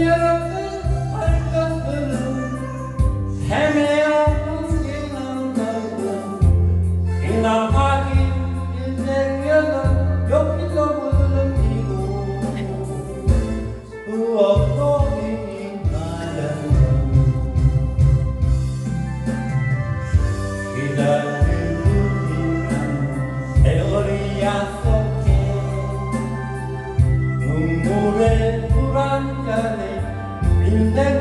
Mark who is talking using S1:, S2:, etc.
S1: 안녕. you.